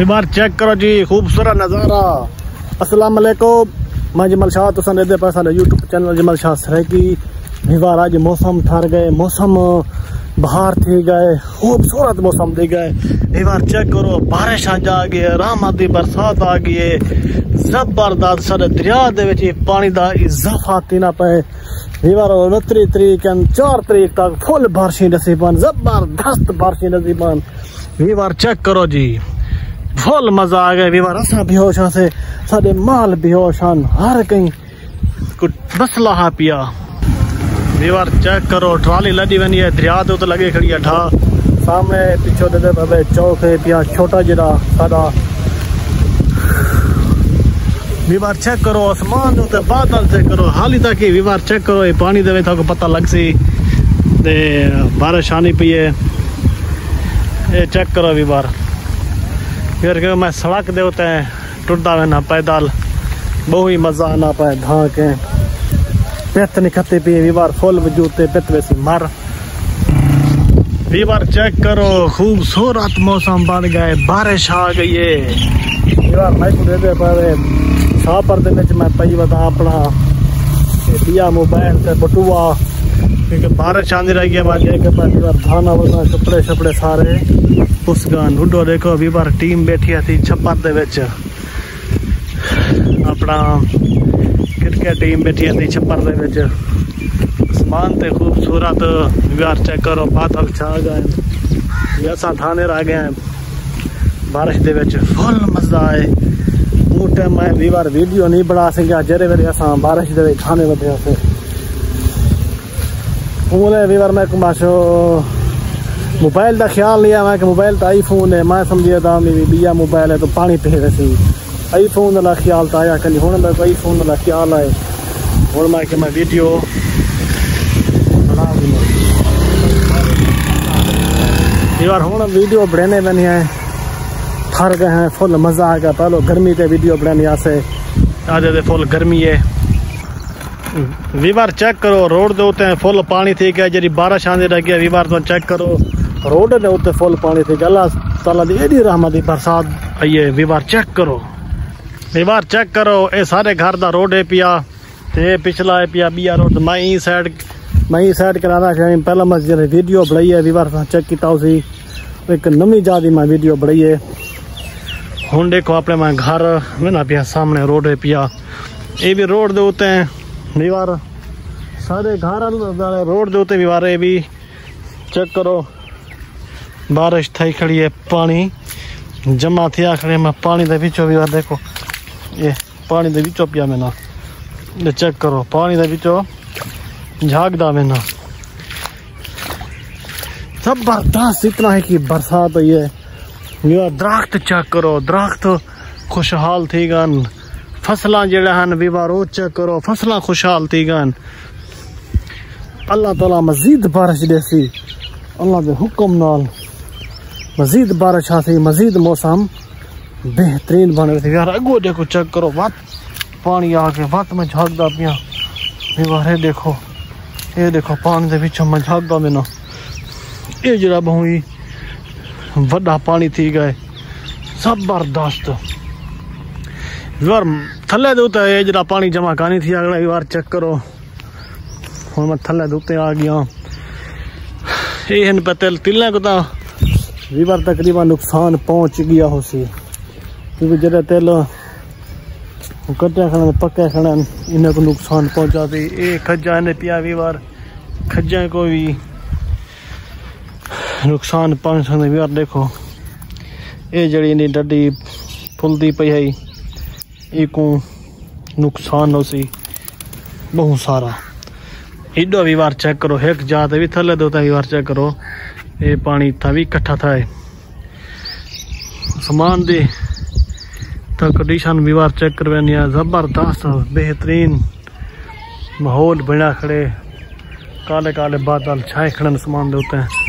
بیمار چیک کرو جی خوبصورت نظارہ۔ السلام علیکم۔ میں جمل شاہ تو سن دے پاسا یوٹیوب چینل جمل شاہ سریکی بیمار آج موسم ٹھار گئے، موسم بہار تھی گئے، خوبصورت موسم تھی گئے۔ بیمار چیک کرو، بارش آ جا گئی رحمت دی برسات آ گئی ہے۔ زبردست سارے دریا دے وچ پانی دا اضافہ تینا پے بیمار انتری تاریخ چار تاریخ تک فل بارشیں نصیبان زبردست بارشیں نصیبان بیمار چیک کرو جی۔ فل مزہ آ گیا بیمار۔ اسا بھی ہوش ہاں سے۔ سارے مال بھی ہوشان ہاں۔ ہر کہیں کچھ بسلا ہاں پیا۔ دیوار چیک کرو، ٹرالی لگی ونی ہے، دریا دے تو لگے کھڑی ہے۔ ٹھا سامنے پیچھے دے دے پہ چوک ہے پیا، چھوٹا جڑا ساڈا۔ ویوار چیک کرو، آسمان دے تے بادل چیک کرو۔ حالی تک ہی ویوار چیک کرو، یہ پانی دے تھا کو پتہ لگ سی۔ تے بارش آنی پئی ہے۔ یہ چیک کرو ویوار پھر کہ میں سڑک دے ہوتے ہیں ٹردا میں نہ پیدل بہو ہی مزہ آنا پائے دھاں کے۔ پت نکھتے پی ویوار فل وجود تے پت ویسی مر۔ ویوار چیک کرو، خوبصورت موسم بن گئے، بارش آ گئی ہے۔ ویوار میں کو دے دے پے شاہ پر دے وچ میں پئی ودا اپنا۔ دیا موبائل تے بٹوا۔ کیونکہ بارش آندی رہ گئی میں کہ پہ دھانا ودا کپڑے شپڑے سارے اس گان ہڈو دیکھو ویوار ٹیم بیٹھی تھی چھپر دے وچ۔ اپنا کرکٹ ٹیم بیٹھی تھی چھپر دے وچ۔ اسمان تے خوبصورت ویار چیک کرو، بادل چھا گئے اساں تھانے رہ گئے ہیں۔ بارش دے وچ فل مزہ آئے۔ موٹے میں ویوار ویڈیو نہیں بنا سکیا جرے ویلے اساں بارش دے وچ کھانے ودے سے اولے ویوار میں کماشو موبائل دا خیال لیا میں کہ موبائل تا آئی فون ہے میں سمجھیا تھا میری بیا موبائل ہے تو پانی پہ رسی آئی فون دا خیال تا آیا کلی ہوں میں آئی فون دا خیال آئے ہوں میں کہ میں ویڈیو یار ہوں ویڈیو بڑھنے بنی ہے تھر گئے ہیں فل مزہ آ گیا پہلو گرمی تے ویڈیو بڑھنے آسے آج دے فل گرمی ہے ویوار چیک کرو روڈ دے ہوتے ہیں فل پانی تھی گیا جی بارش آندی رہ گیا ویوار تو چیک کرو روڈ دے ہوتے فل پانی تھی گیا اللہ تعالیٰ دی ایڈی رحمت دی برسات آئیے ویوار چیک کرو ویوار چیک کرو اے سارے گھر دا روڈ ہے پیا تے پچھلا ہے پیا بیا روڈ میں ہی سائڈ میں ہی سائڈ کرانا چاہیے پہلا میں جی ویڈیو بڑھائی ہے ویوار چیک کیتا اسی ایک نمی جا دی میں ویڈیو بڑھائی ہے ہوں دیکھو اپنے میں گھر میں نا پیا سامنے روڈ ہے پیا یہ بھی روڈ دے ہوتے ہیں ویوار سارے گھر روڈ دے ہوتے ویوار یہ بھی چیک کرو بارش تھئی کھڑی ہے پانی جمع تھیا کھڑے میں پانی دے وچوں ویوار دیکھو یہ پانی دے وچوں پیا میں نا یہ چیک کرو پانی دے وچوں جھاگ دا میں نا زبردست اتنا ہے کہ برسات ہوئی ہے ویوار درخت چیک کرو درخت خوشحال تھی گن فصلاں جڑے ہیں ویوار وہ چیک کرو، فصلاں خوشحال تھی گن اللہ تعالیٰ مزید بارش دے سی۔ اللہ دے حکم نال مزید بارش آتی مزید موسم بہترین بن رہی یار، اگو دیکھو، چیک کرو، وات پانی آ کے، وات میں جھاگدا پیا۔ ویوار دیکھو۔ یہ دیکھو، پانی دے وچوں میں جھاگدا میں نا۔ یہ جڑا بہوئی وڈا پانی تھی گئے۔ زبردست۔ ویوار تھلے دے اتنے یہ جڑا پانی جمع کانی تھی اگلا ویوار چیک کرو ہوں میں تھلے دے آ گیا یہ ہن پہ تل تلنے کو تا ویوار تقریباً نقصان پہنچ گیا ہو سی کیونکہ جڑے تل کٹیا کھڑے پکے کھڑے انہیں کو نقصان پہنچا دی یہ کھجا نے پیا ویوار کھجا کو بھی نقصان پہنچ سکتے ویوار دیکھو یہ جڑی نہیں ڈڈی پھلتی پی ہے یہ کو نقصان ہو سی بہت سارا ایڈو ویوار چیک کرو ایک جات بھی تھلے دو ویوار چیک کرو یہ پانی تھا بھی کٹھا تھا سامان دے تو کنڈیشن ویوار چیک کروانی ہے زبردست بہترین ماحول بنا کھڑے کالے کالے بادل چھائے کھڑے سامان دے ہوتے ہیں